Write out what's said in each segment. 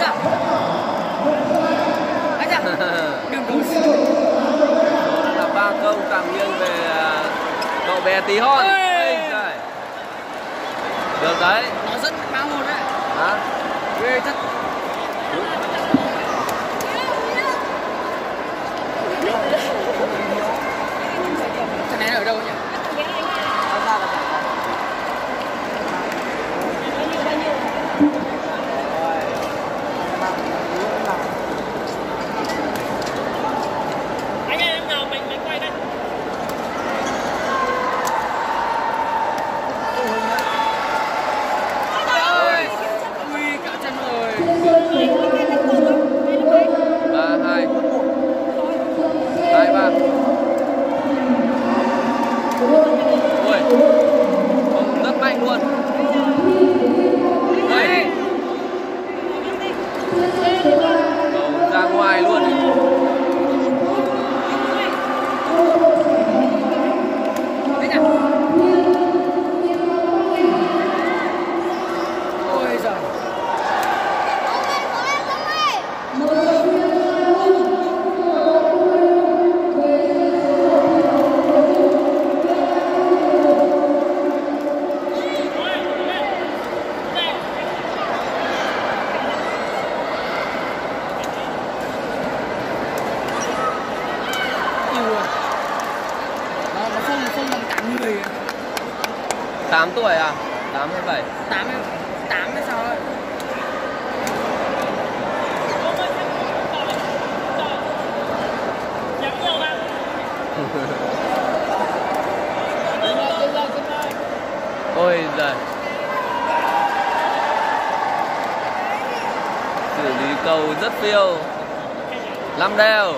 dạ. Ây dạ. Đường đối là ba công tạm nghiêng về à, cậu bé tí hon. Được đấy. Nó dẫn ba một đấy. Hả? Ghê thật Thằng này ở đâu nhỉ? anh ơi em nào mình mình quay đây Ôi Ui cả chân rồi ba 8 tuổi à? 8 hay 7? 8 8 hay sao ấy. Ôi giời Xử lý cầu rất phiêu 5 đeo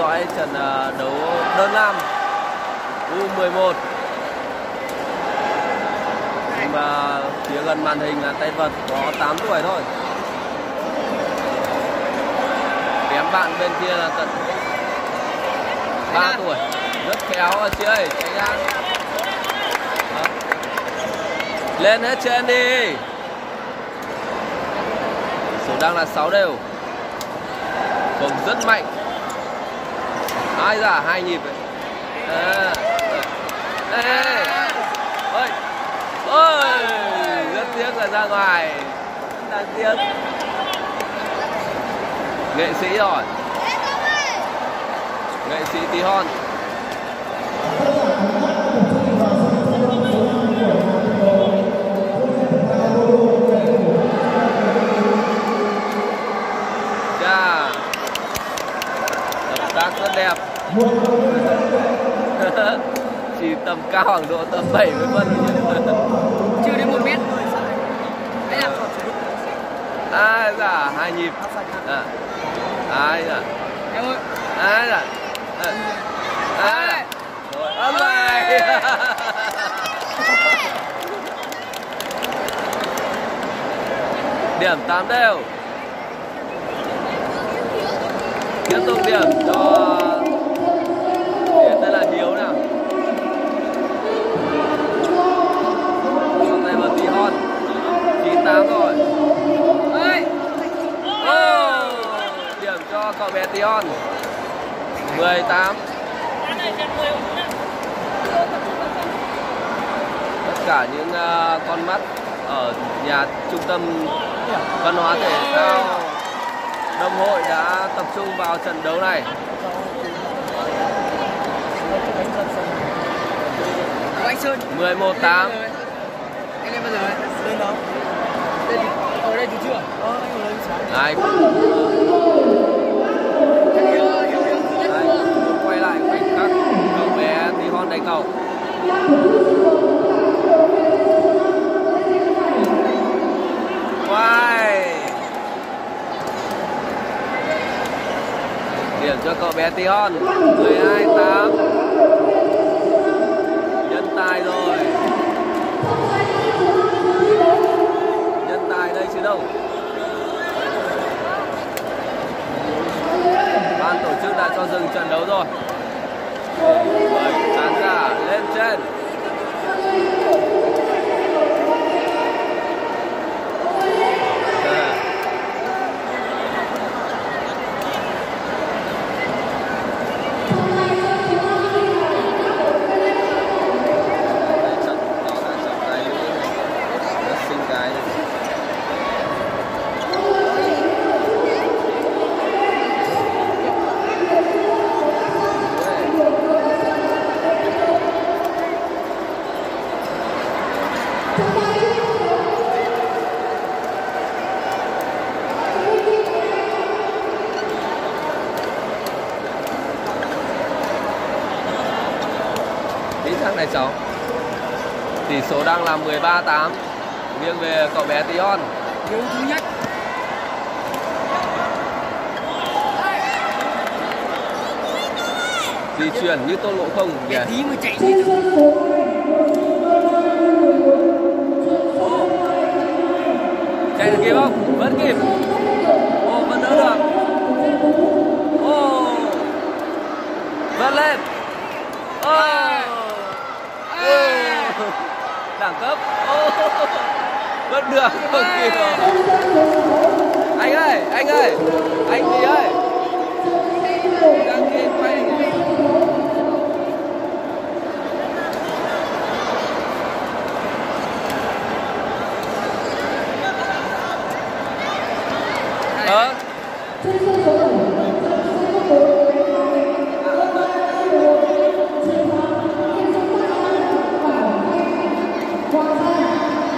dõi trận à, đấu đơn nam U11 nhưng mà phía gần màn hình là tay vật có 8 tuổi thôi. Kém bạn bên kia là tận 3 tuổi. Rất khéo à chị ơi tránh ra. Lên hết trên đi. Số đang là 6 đều. Không rất mạnh ai ra? Hai nhịp đấy à, à. Ê, ê, ê. ôi. Ôi rất tiếc là ra ngoài. Đáng tiếc. Nghệ sĩ rồi. Nghệ sĩ tí hon Chà. Động tác rất đẹp. Chỉ tầm cao khoảng độ tầm 70 phân chưa đến một mét đấy là Ai dạ hai nhịp. À. Ai dạ. em ơi Ai dạ. À. Dạ. Rồi, này. Điểm 8 đều. Tiếp tục điểm cho cậu bé Tion 18 Cái này trên 10 cũng nhá. tất cả những à, con mắt ở nhà trung tâm văn hóa thể thao Đông Hội đã tập trung vào trận đấu này. Anh Sơn. 11 8 Anh lên bao giờ ấy? Lên ở đây từ trưa Ờ, anh ở đây sáng Này, khác cầu bé tí hon đánh cầu quay. Điểm cho cậu bé tí hon 12 8 nhân tài rồi. Nhân tài đây chứ đâu. Ban tổ chức đã cho dừng trận đấu rồi. Tanda, go. Này cháu. Tỷ số đang là 13-8 Nghiêng về cậu bé Tion Hiếu thứ nhất. Di chuyển như tôn lộ không. Bé tí mới chạy đi được. Chạy được kịp không? Vẫn kịp. Ô vẫn đỡ được. Ô. Vẫn lên. Ô Ô Đẳng cấp. Ô. Vẫn được. Không kịp Anh ơi Anh ơi. Anh gì ơi. Đang kia quay Ờ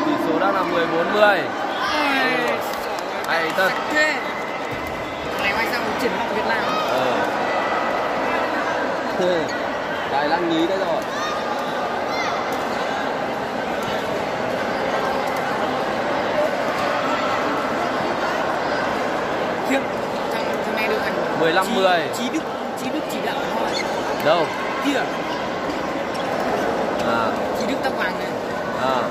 Tỷ số đang là 14 10 Hay thật Thế. Này mai sang một triển vọng Việt Nam. Ờ Đài lăng nhí đấy rồi Khiếp. Thằng thằng này được thằng 15 Chí- 10. Chí Đức, Chí Đức chỉ đạo thôi. Đâu Kia, À Chí Đức tóc vàng này. À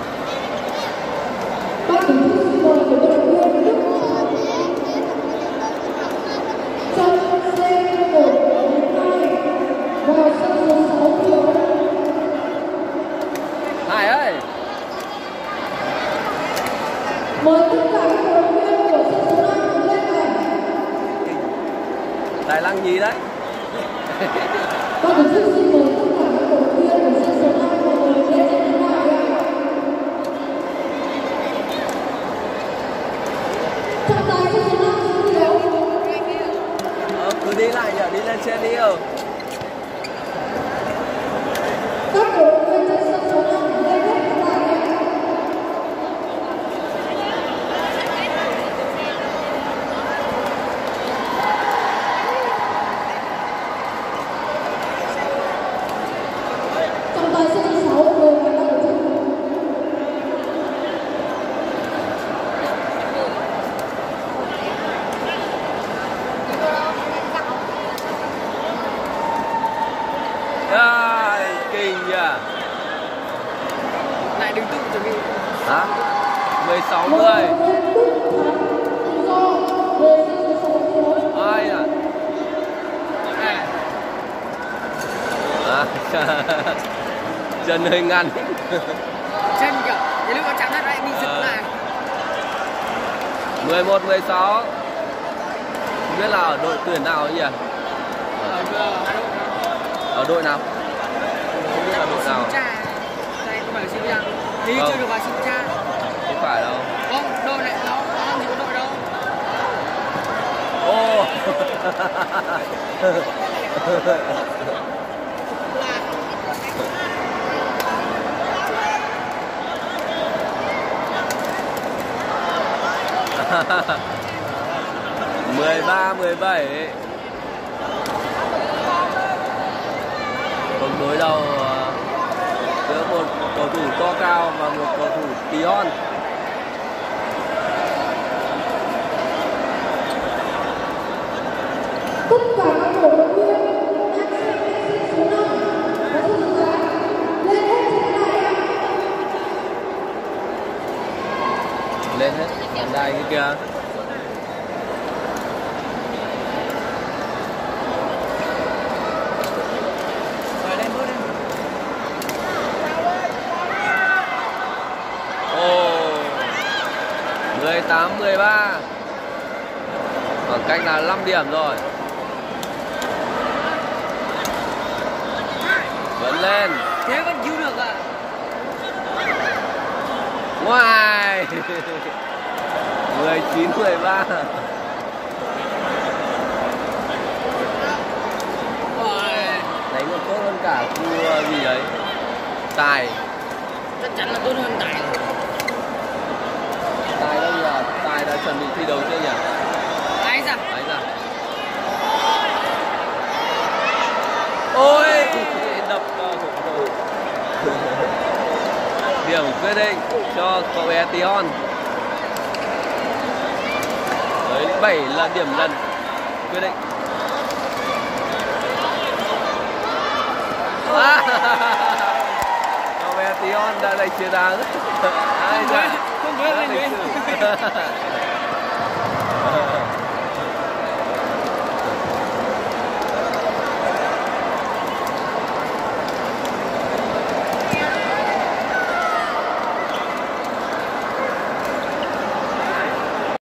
Hải ơi Đài lăng nhí đấy Ờ, cứ đi lại nhờ đi lên trên đi ờ Ai, kinh nhỉ Lại đứng tự chuẩn bị. Hả? 16 10 Ai à? Chân hơi ngăn chân kiểu cái lúc nó chạm đất lại bị giật Ờ. lại. 11 16 Không biết là ở đội tuyển nào nhỉ? Hà Nội. Ở đội nào? Không biết là đội nào Sincha. Đây không phải là Sincha. Thì Không. chưa được vào Sincha. Không phải đâu Không, đội này nó không gì có đội đâu. Ô mười ba mười bảy cuộc đối đầu ờ, giữa một cầu thủ to cao và một cầu thủ hon tất cả các cổ động viên lên hết bàn đài kia kìa 18 13 khoảng cách là 5 điểm rồi. Vẫn lên. Thế vẫn cứu được à ngoài. 19 13 đánh còn tốt hơn cả khu ờ, gì đấy? Tài. Chắc chắn là tốt hơn tài tài đã chuẩn bị thi đấu chưa nhỉ? Ai ra? Đấy ra? Ôi! Đập vào điểm quyết định cho cậu bé Tion tới 7 là điểm lần quyết định. À, cậu bé Tion đã giành chiến thắng. Ai ra? không biết lịch biết 네.